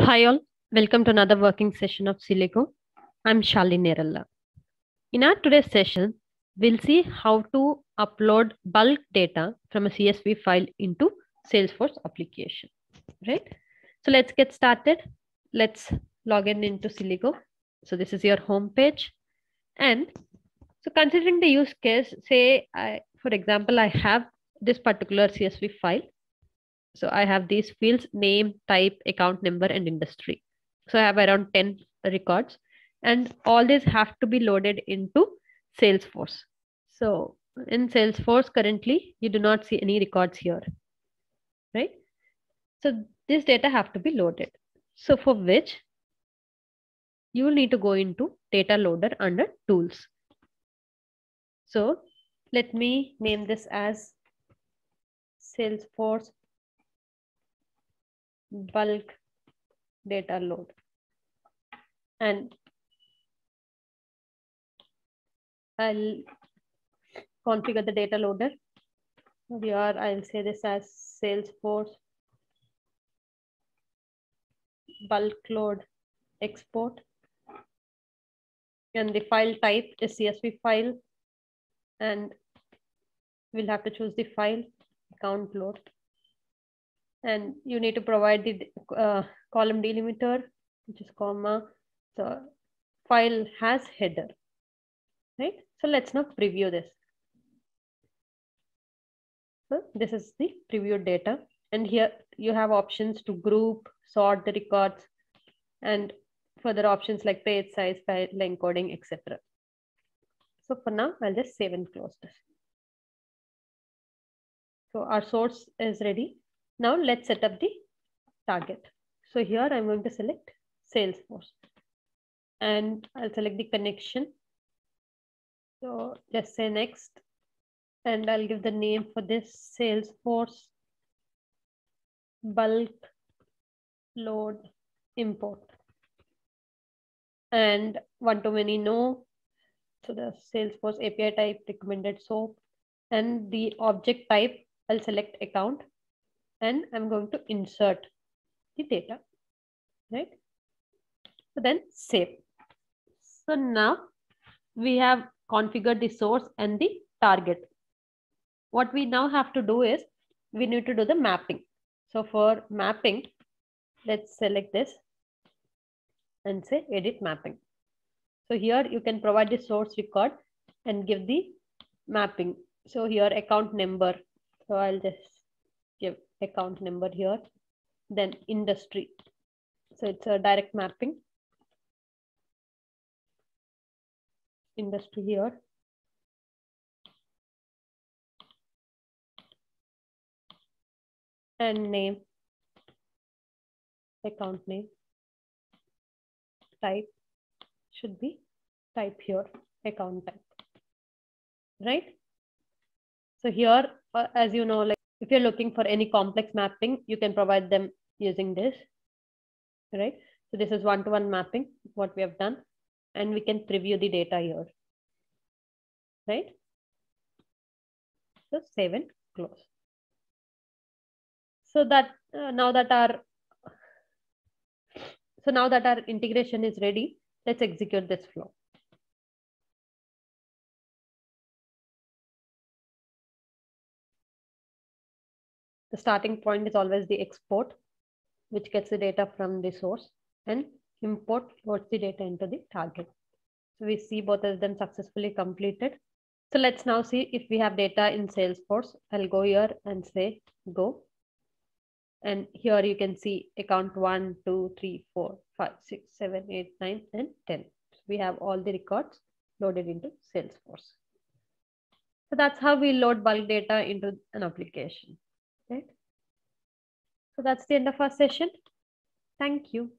Hi all, welcome to another working session of Celigo. I'm Shalini Nerella. In our today's session, we'll see how to upload bulk data from a CSV file into Salesforce application, right? So let's get started. Let's log in into Celigo. So this is your home page. And so considering the use case, say, I, for example, I have this particular CSV file so I have these fields, name, type, account number, and industry. So I have around 10 records and all these have to be loaded into Salesforce. So in Salesforce currently, you do not see any records here, right? So this data have to be loaded. So for which you will need to go into data loader under tools. So let me name this as Salesforce bulk data load. And I'll configure the data loader. We are, I'll say this as Salesforce bulk load export. And the file type is CSV file. And we'll have to choose the file account load and you need to provide the uh, column delimiter, which is comma. The file has header, right? So let's now preview this. So this is the preview data. And here you have options to group, sort the records, and further options like page size, file encoding, etc. So for now, I'll just save and close this. So our source is ready. Now let's set up the target. So here I'm going to select Salesforce and I'll select the connection. So just say next and I'll give the name for this Salesforce bulk load import and one to many no. So the Salesforce API type recommended SOAP and the object type I'll select account and I'm going to insert the data, right? So then save. So now we have configured the source and the target. What we now have to do is we need to do the mapping. So for mapping, let's select this and say edit mapping. So here you can provide the source record and give the mapping. So here account number. So I'll just account number here, then industry. So it's a direct mapping. Industry here. And name, account name, type should be type here, account type, right? So here, uh, as you know, like if you're looking for any complex mapping, you can provide them using this, right? So this is one-to-one -one mapping, what we have done, and we can preview the data here, right? So save and close. So that uh, now that our so now that our integration is ready, let's execute this flow. The starting point is always the export, which gets the data from the source and import loads the data into the target. So we see both of them successfully completed. So let's now see if we have data in Salesforce. I'll go here and say go. And here you can see account 1, 2, 3, 4, 5, 6, 7, 8, 9, and 10. So we have all the records loaded into Salesforce. So that's how we load bulk data into an application? So that's the end of our session. Thank you.